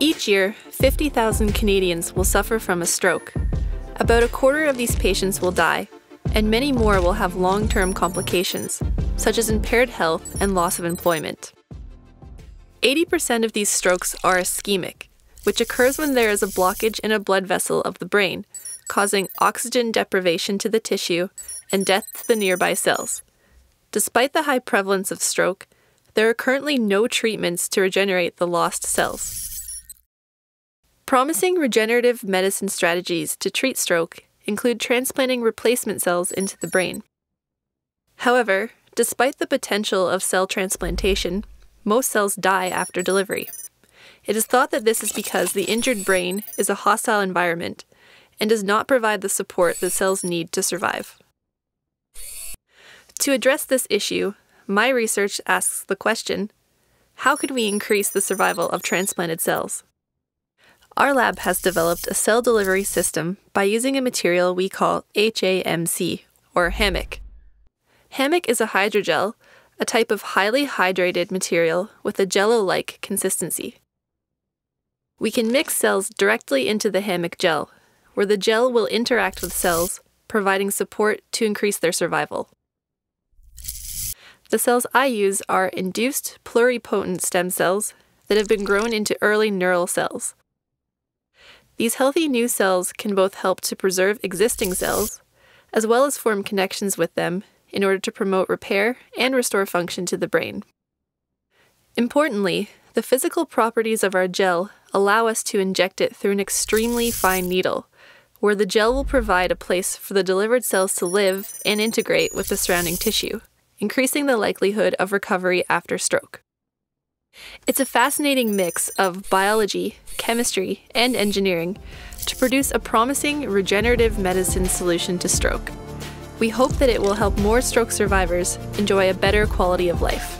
Each year, 50,000 Canadians will suffer from a stroke. About a quarter of these patients will die, and many more will have long term complications, such as impaired health and loss of employment. 80% of these strokes are ischemic, which occurs when there is a blockage in a blood vessel of the brain, causing oxygen deprivation to the tissue and death to the nearby cells. Despite the high prevalence of stroke, there are currently no treatments to regenerate the lost cells. Promising regenerative medicine strategies to treat stroke include transplanting replacement cells into the brain. However, despite the potential of cell transplantation, most cells die after delivery. It is thought that this is because the injured brain is a hostile environment and does not provide the support the cells need to survive. To address this issue, my research asks the question how could we increase the survival of transplanted cells? Our lab has developed a cell delivery system by using a material we call HAMC, or hammock. Hammock is a hydrogel, a type of highly hydrated material with a jello like consistency. We can mix cells directly into the hammock gel, where the gel will interact with cells, providing support to increase their survival. The cells I use are induced pluripotent stem cells that have been grown into early neural cells. These healthy new cells can both help to preserve existing cells, as well as form connections with them in order to promote repair and restore function to the brain. Importantly, the physical properties of our gel allow us to inject it through an extremely fine needle, where the gel will provide a place for the delivered cells to live and integrate with the surrounding tissue, increasing the likelihood of recovery after stroke. It's a fascinating mix of biology, chemistry, and engineering to produce a promising regenerative medicine solution to stroke. We hope that it will help more stroke survivors enjoy a better quality of life.